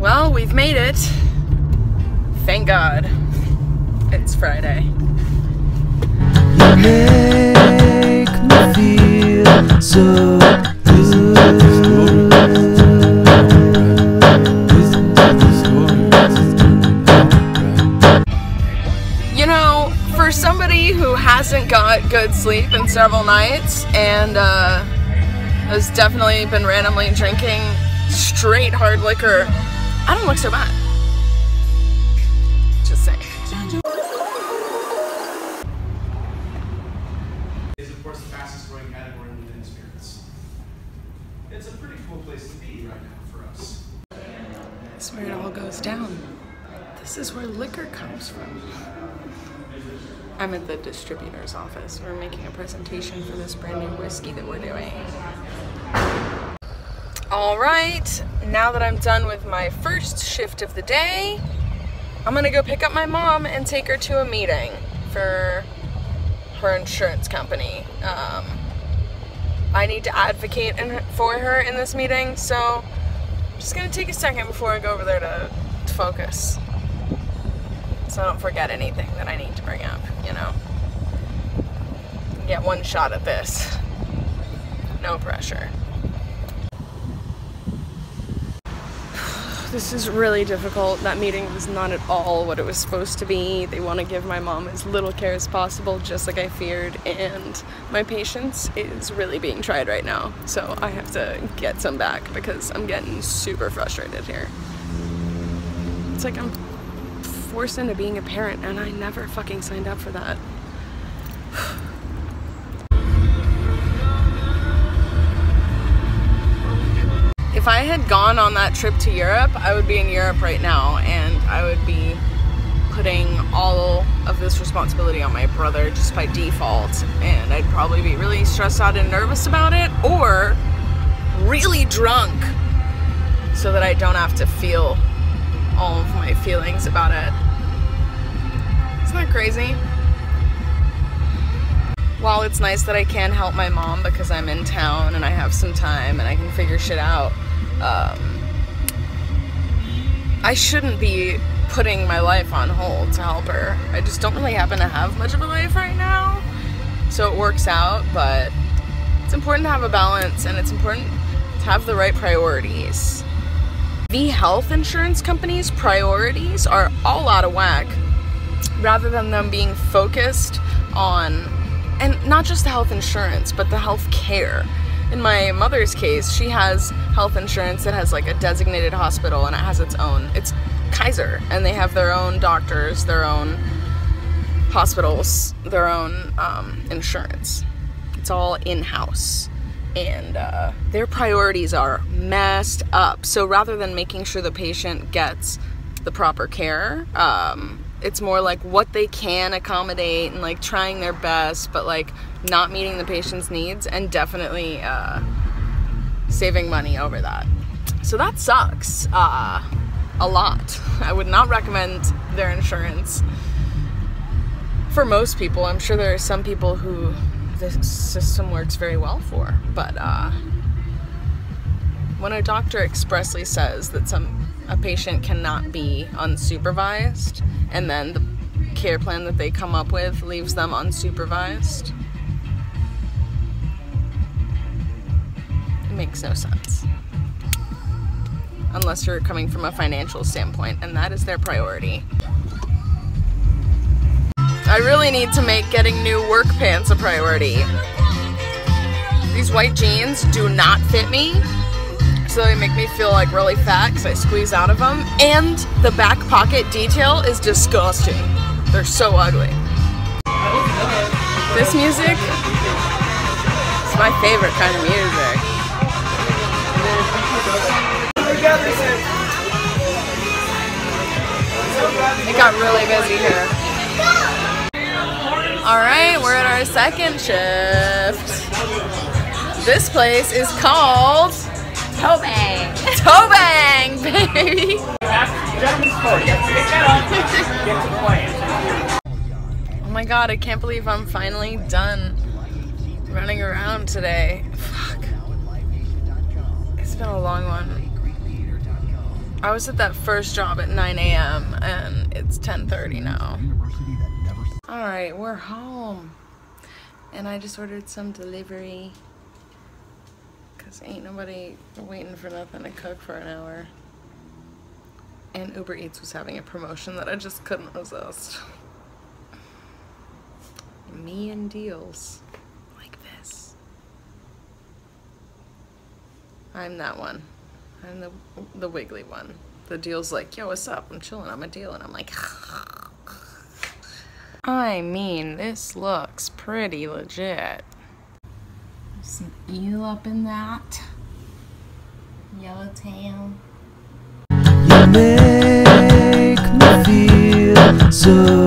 Well, we've made it. Thank God. It's Friday. You make me feel so good. You know, for somebody who hasn't got good sleep in several nights and uh, has definitely been randomly drinking straight hard liquor, I don't look so bad. Just saying. is of course the fastest growing category within spirits. It's a pretty cool place to be right now for us. This is where it all goes down. This is where liquor comes from. I'm at the distributor's office. We're making a presentation for this brand new whiskey that we're doing. All right, now that I'm done with my first shift of the day, I'm gonna go pick up my mom and take her to a meeting for her insurance company. Um, I need to advocate in, for her in this meeting, so I'm just gonna take a second before I go over there to, to focus. So I don't forget anything that I need to bring up, you know? Get one shot at this. No pressure. This is really difficult. That meeting was not at all what it was supposed to be. They want to give my mom as little care as possible, just like I feared, and my patience is really being tried right now. So I have to get some back because I'm getting super frustrated here. It's like I'm forced into being a parent, and I never fucking signed up for that. If I had gone on that trip to Europe, I would be in Europe right now and I would be putting all of this responsibility on my brother just by default. And I'd probably be really stressed out and nervous about it or really drunk so that I don't have to feel all of my feelings about it. Isn't that crazy? While it's nice that I can help my mom because I'm in town and I have some time and I can figure shit out, um, I shouldn't be putting my life on hold to help her. I just don't really happen to have much of a life right now, so it works out, but it's important to have a balance and it's important to have the right priorities. The health insurance company's priorities are all out of whack rather than them being focused on and not just the health insurance, but the health care. In my mother's case, she has health insurance that has like a designated hospital and it has its own. It's Kaiser, and they have their own doctors, their own hospitals, their own um, insurance. It's all in house. And uh, their priorities are messed up. So rather than making sure the patient gets the proper care, um, it's more like what they can accommodate and like trying their best, but like not meeting the patient's needs and definitely uh, saving money over that. So that sucks uh, a lot. I would not recommend their insurance for most people. I'm sure there are some people who this system works very well for, but uh, when a doctor expressly says that some a patient cannot be unsupervised and then the care plan that they come up with leaves them unsupervised? It makes no sense. Unless you're coming from a financial standpoint and that is their priority. I really need to make getting new work pants a priority. These white jeans do not fit me so they make me feel like really fat because I squeeze out of them. And the back pocket detail is disgusting. They're so ugly. This music is my favorite kind of music. It got really busy here. Alright, we're at our second shift. This place is called Tobang. Tobang, baby. Oh my god, I can't believe I'm finally done running around today. Fuck. It's been a long one. I was at that first job at 9 a.m. and it's 10:30 now. All right, we're home, and I just ordered some delivery. Cause ain't nobody waiting for nothing to cook for an hour. And Uber Eats was having a promotion that I just couldn't resist. Me and deals like this. I'm that one. I'm the the wiggly one. The deal's like, yo, what's up? I'm chilling. I'm a deal, and I'm like. I mean, this looks pretty legit. Some eel up in that. Yellowtail. You make me feel so.